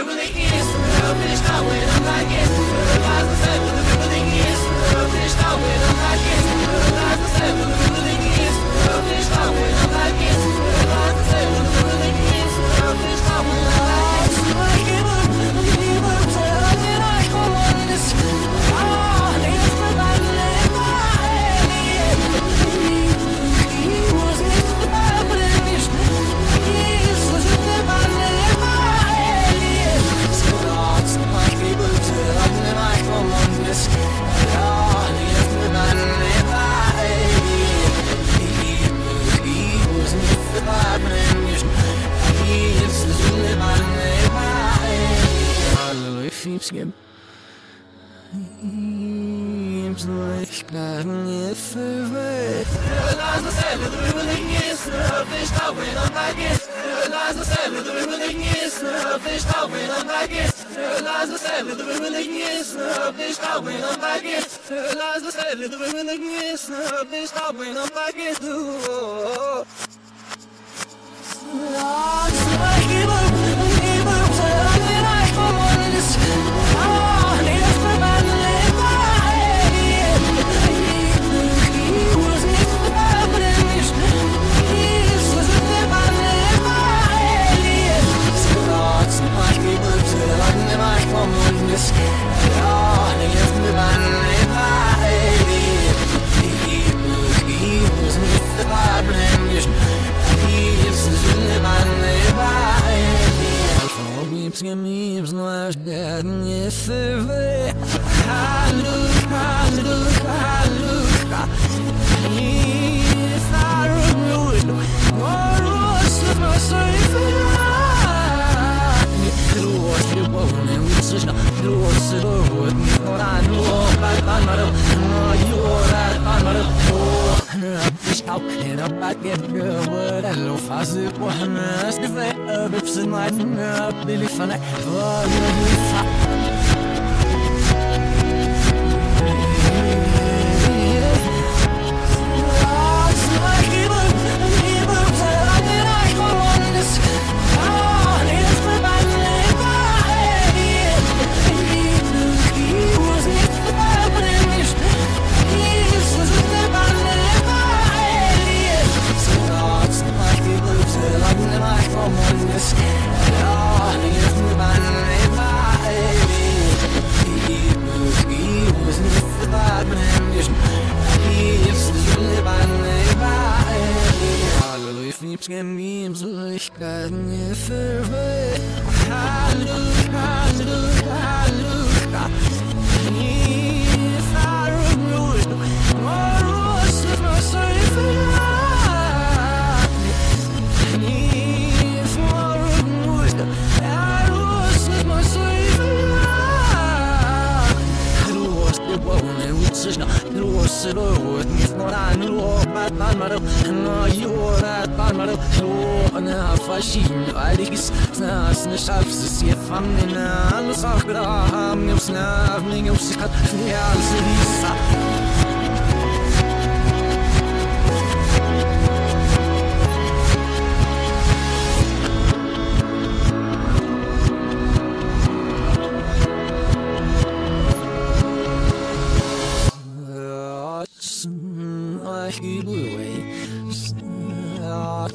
Where will they end? From hell, finished, I went Fiepskim. Fiepskim. If ever. Lies the sand, the ribbling is the fish that went on like it. Lies the sand, the ribbling is the fish that went on like it. Lies the sand, the ribbling is the fish that went on like it. Lies the sand, the ribbling is the fish that went on like it. Ooh. I'm not going to be able. I'm not going to be able like that if ever Hallelujah, hallelujah, hallelujah en utsökna, det var så då, det var en låt, man man no jura palmaro na fashin aligis na snashaf si famina no sakra ham